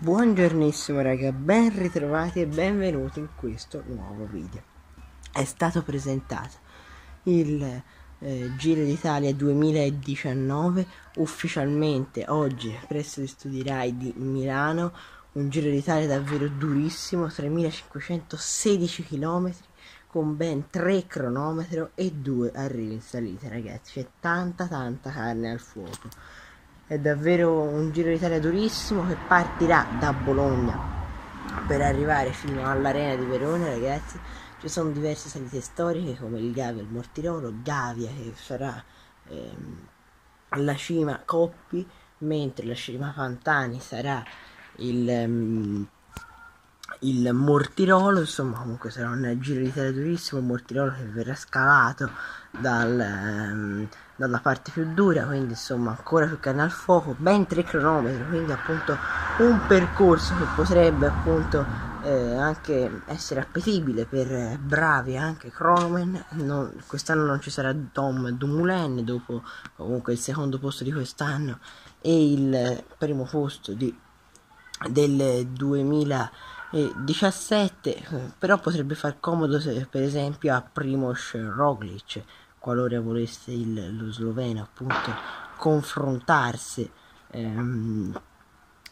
Buongiornissimo raga, ben ritrovati e benvenuti in questo nuovo video. È stato presentato il eh, Giro d'Italia 2019 ufficialmente oggi presso gli studi RAI di Milano, un Giro d'Italia davvero durissimo, 3516 km con ben 3 cronometri e 2 arrivi in salita ragazzi, c'è tanta tanta carne al fuoco è davvero un Giro d'Italia durissimo che partirà da Bologna per arrivare fino all'arena di Verona ragazzi. Ci sono diverse salite storiche come il Gavia il Mortirolo Gavia che sarà ehm, la cima Coppi mentre la cima Fantani sarà il, um, il Mortirolo insomma comunque sarà un Giro d'Italia durissimo un Mortirolo che verrà scavato dal um, dalla parte più dura, quindi insomma ancora più carne al fuoco, ben 3 km, quindi appunto un percorso che potrebbe appunto eh, anche essere appetibile per eh, bravi anche cronomen, non, quest'anno non ci sarà Tom Dumoulin dopo comunque il secondo posto di quest'anno e il primo posto di, del 2017, però potrebbe far comodo se per esempio a Primoz Roglic qualora volesse il, lo sloveno appunto confrontarsi ehm,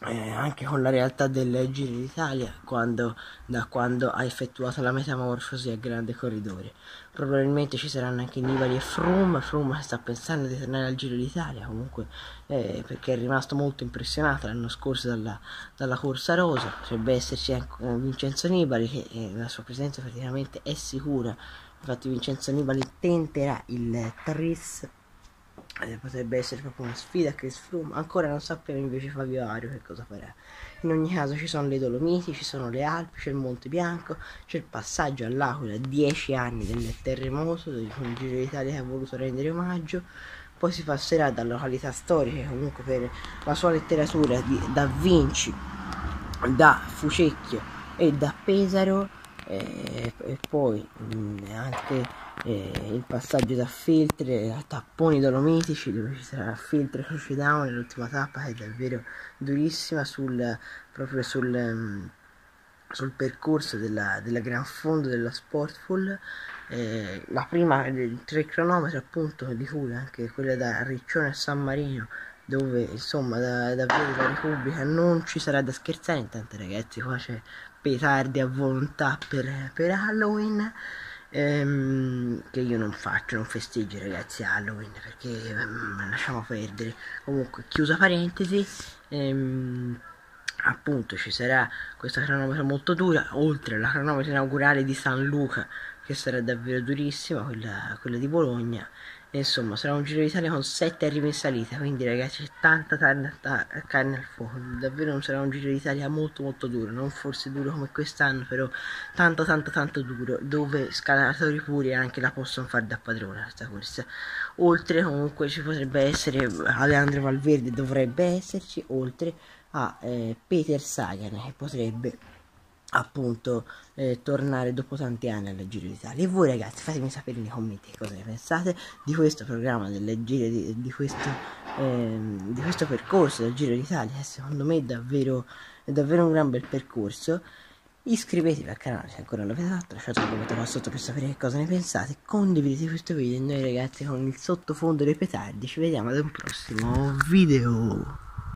eh, anche con la realtà del Giro d'Italia quando, da quando ha effettuato la metamorfosi a grande corridore. Probabilmente ci saranno anche Nibali e Froome, Froome sta pensando di tornare al Giro d'Italia comunque eh, perché è rimasto molto impressionato l'anno scorso dalla, dalla, corsa rosa, potrebbe esserci anche Vincenzo Nibali che eh, la sua presenza praticamente è sicura. Infatti Vincenzo Nibali tenterà il Tris eh, potrebbe essere proprio una sfida Chris Froome. Ancora non sappiamo invece Fabio Ario che cosa farà. In ogni caso ci sono le Dolomiti ci sono le Alpi c'è il Monte Bianco c'è il passaggio all'Aquila 10 anni del terremoto il Giro d'Italia che ha voluto rendere omaggio. Poi si passerà da località storiche comunque per la sua letteratura di Da Vinci da Fucecchio e da Pesaro e, e poi mh, mm, anche eh, il passaggio da filtri a tapponi dolomitici dove ci sarà filtri croce down l'ultima tappa che è davvero durissima sul, proprio sul, um, sul percorso della, della, gran fondo della Sportful. Eh, la prima dei tre cronometri appunto di cui anche quella da Riccione a San Marino dove insomma da, da Via della Repubblica non ci sarà da scherzare. Intanto ragazzi qua c'è petardi a volontà per, per Halloween ehm, che io non faccio, non festeggio ragazzi Halloween perché ehm, lasciamo perdere. Comunque chiusa parentesi ehm, appunto ci sarà questa cronometra molto dura oltre alla cronometra inaugurale di San Luca che sarà davvero durissima quella, quella di Bologna insomma sarà un giro d'Italia con 7 arrivi in salita quindi ragazzi c'è tanta carne, carne al fuoco. Davvero sarà un giro d'Italia molto molto duro non forse duro come quest'anno però tanto tanto tanto duro dove scalatori puri anche la possono fare da padrona questa corsa. Oltre comunque ci potrebbe essere Alejandro Valverde dovrebbe esserci oltre a eh, Peter Sagan che potrebbe appunto eh, tornare dopo tanti anni alla Giro d'Italia e voi ragazzi fatemi sapere nei commenti cosa ne pensate di questo programma del Giro di, di, questo, eh, di questo percorso del Giro d'Italia. Secondo me è davvero, è davvero un gran bel percorso. Iscrivetevi al canale se ancora non l'avete fatto lasciate un commento qua sotto per sapere che cosa ne pensate. Condividete questo video e noi ragazzi con il sottofondo dei petardi ci vediamo ad un prossimo video